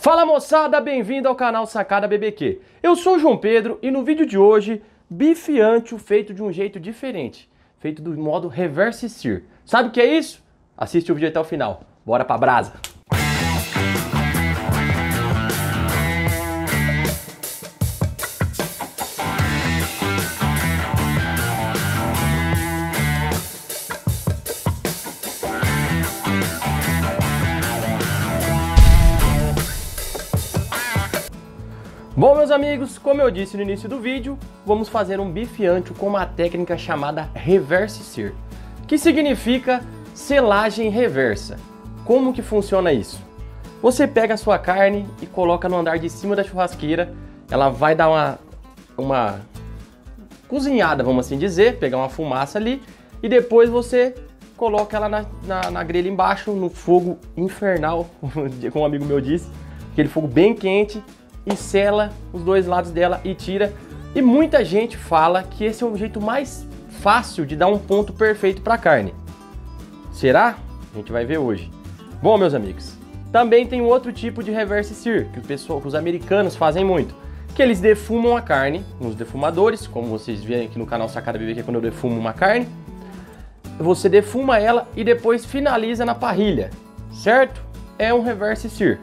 Fala moçada, bem-vindo ao canal Sacada BBQ. Eu sou o João Pedro e no vídeo de hoje, bife ancho feito de um jeito diferente, feito do modo reverse sear. Sabe o que é isso? Assiste o vídeo até o final. Bora pra brasa! Bom, meus amigos, como eu disse no início do vídeo, vamos fazer um bife ancho com uma técnica chamada reverse sear, que significa selagem reversa. Como que funciona isso? Você pega a sua carne e coloca no andar de cima da churrasqueira, ela vai dar uma, uma cozinhada, vamos assim dizer, pegar uma fumaça ali, e depois você coloca ela na, na, na grelha embaixo, no fogo infernal, como um amigo meu disse, aquele fogo bem quente, e sela os dois lados dela e tira. E muita gente fala que esse é o jeito mais fácil de dar um ponto perfeito para a carne. Será? A gente vai ver hoje. Bom, meus amigos, também tem um outro tipo de reverse sear que o pessoal, que os americanos fazem muito, que eles defumam a carne nos defumadores, como vocês veem aqui no canal Sacada BB, que é quando eu defumo uma carne. Você defuma ela e depois finaliza na parrilha, certo? É um reverse sear.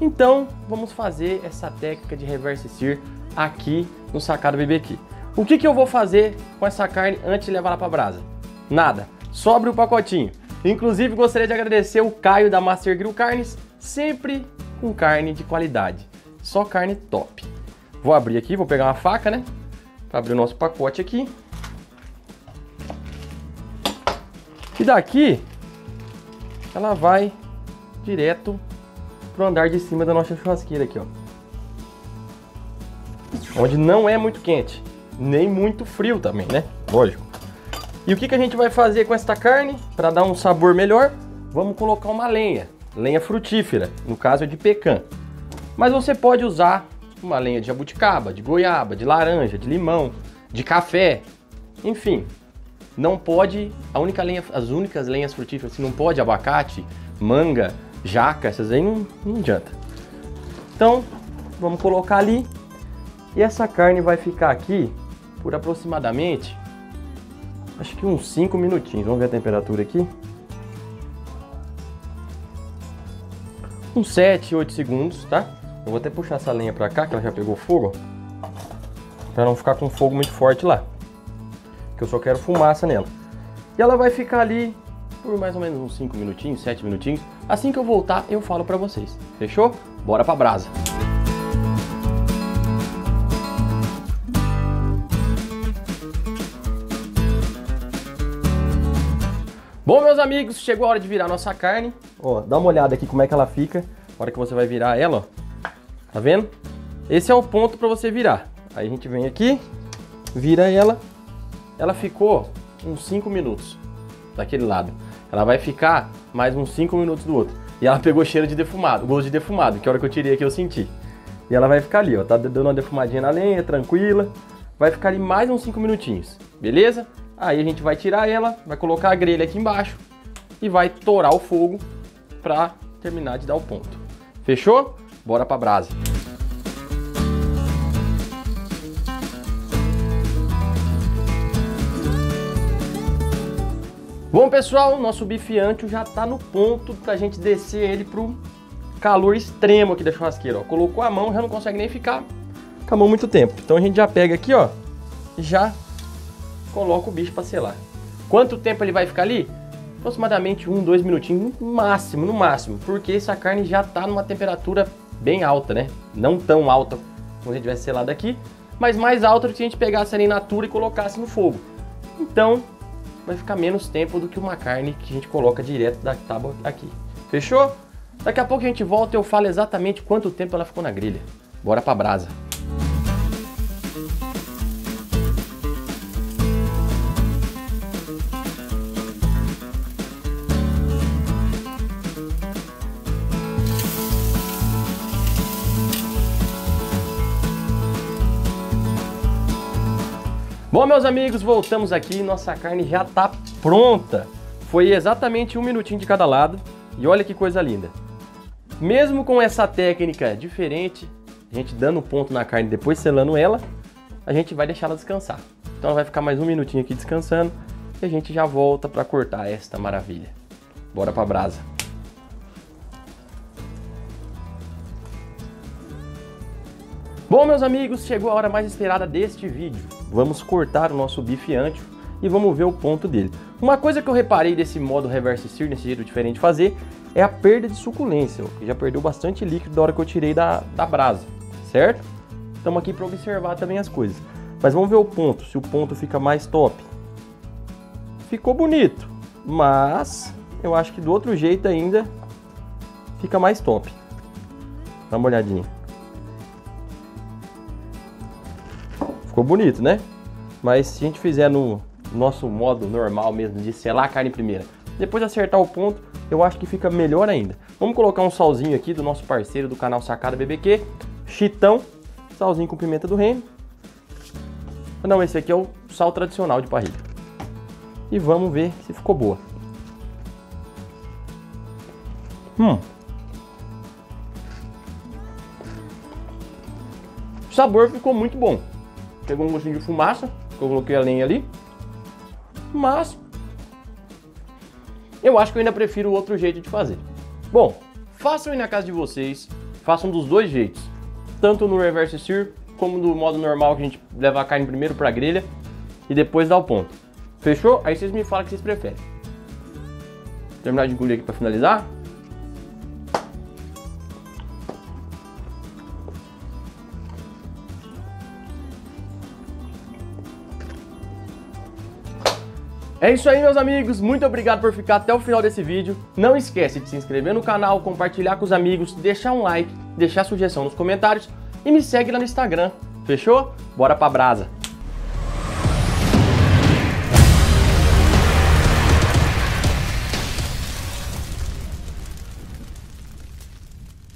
Então, vamos fazer essa técnica de reverse sear aqui no Sacado BBQ. O que, que eu vou fazer com essa carne antes de levar ela para brasa? Nada, sobre o pacotinho. Inclusive, gostaria de agradecer o Caio da Master Grill Carnes, sempre com carne de qualidade. Só carne top. Vou abrir aqui, vou pegar uma faca, né? Para abrir o nosso pacote aqui. E daqui, ela vai direto pro andar de cima da nossa churrasqueira aqui, ó. Onde não é muito quente, nem muito frio também, né? Lógico. E o que, que a gente vai fazer com esta carne para dar um sabor melhor? Vamos colocar uma lenha, lenha frutífera, no caso é de pecan. Mas você pode usar uma lenha de jabuticaba, de goiaba, de laranja, de limão, de café, enfim. Não pode, a única lenha, as únicas lenhas frutíferas, assim, não pode abacate, manga, jaca, essas aí não, não adianta. Então, vamos colocar ali. E essa carne vai ficar aqui por aproximadamente, acho que uns 5 minutinhos. Vamos ver a temperatura aqui. Uns 7, 8 segundos, tá? Eu vou até puxar essa lenha pra cá, que ela já pegou fogo. Pra não ficar com fogo muito forte lá. Que eu só quero fumaça nela. E ela vai ficar ali por mais ou menos uns 5 minutinhos, 7 minutinhos. Assim que eu voltar, eu falo pra vocês. Fechou? Bora pra brasa! Bom, meus amigos, chegou a hora de virar nossa carne. Ó, dá uma olhada aqui como é que ela fica. Na hora que você vai virar ela, ó. Tá vendo? Esse é o ponto para você virar. Aí a gente vem aqui, vira ela. Ela ficou uns 5 minutos daquele lado. Ela vai ficar mais uns 5 minutos do outro. E ela pegou cheiro de defumado, gosto de defumado, que a hora que eu tirei aqui eu senti. E ela vai ficar ali, ó, tá dando uma defumadinha na lenha, tranquila. Vai ficar ali mais uns 5 minutinhos, beleza? Aí a gente vai tirar ela, vai colocar a grelha aqui embaixo e vai torar o fogo pra terminar de dar o ponto. Fechou? Bora pra brasa. Bom, pessoal, nosso bife ancho já tá no ponto pra gente descer ele pro calor extremo aqui da churrasqueira, ó. Colocou a mão, já não consegue nem ficar com a mão muito tempo. Então a gente já pega aqui, ó, e já coloca o bicho pra selar. Quanto tempo ele vai ficar ali? Aproximadamente um, dois minutinhos, no máximo, no máximo. Porque essa carne já tá numa temperatura bem alta, né? Não tão alta como a gente tivesse selado aqui, mas mais alta do que se a gente pegasse ali na natura e colocasse no fogo. Então, vai ficar menos tempo do que uma carne que a gente coloca direto da tábua aqui. Fechou? Daqui a pouco a gente volta e eu falo exatamente quanto tempo ela ficou na grelha. Bora pra brasa. Bom, meus amigos, voltamos aqui. Nossa carne já está pronta. Foi exatamente um minutinho de cada lado. E olha que coisa linda. mesmo com essa técnica diferente, a gente dando ponto na carne depois selando ela, a gente vai deixar ela descansar. Então ela vai ficar mais um minutinho aqui descansando e a gente já volta para cortar esta maravilha. Bora para brasa. Bom, meus amigos, chegou a hora mais esperada deste vídeo. Vamos cortar o nosso bife ancho e vamos ver o ponto dele. Uma coisa que eu reparei desse modo reverse sear, nesse jeito diferente de fazer, é a perda de suculência, que já perdeu bastante líquido da hora que eu tirei da, da brasa, certo? Estamos aqui para observar também as coisas. Mas vamos ver o ponto, se o ponto fica mais top. Ficou bonito, mas eu acho que do outro jeito ainda fica mais top. Dá uma olhadinha. Ficou bonito, né? Mas se a gente fizer no nosso modo normal mesmo, de selar a carne primeira, depois acertar o ponto, eu acho que fica melhor ainda. Vamos colocar um salzinho aqui do nosso parceiro do canal Sacada BBQ, Chitão, salzinho com pimenta do reino. Não, esse aqui é o sal tradicional de parrilha. E vamos ver se ficou boa. Hum. O sabor ficou muito bom. Pegou um gostinho de fumaça, que eu coloquei a lenha ali. Mas eu acho que eu ainda prefiro o outro jeito de fazer. Bom, façam aí na casa de vocês, façam dos dois jeitos. Tanto no reverse sear, como no modo normal que a gente leva a carne primeiro para a grelha e depois dá o ponto. Fechou? Aí vocês me falam o que vocês preferem. Terminar de engolir aqui para finalizar. É isso aí, meus amigos. Muito obrigado por ficar até o final desse vídeo. Não esquece de se inscrever no canal, compartilhar com os amigos, deixar um like, deixar sugestão nos comentários e me segue lá no Instagram. Fechou? Bora pra brasa!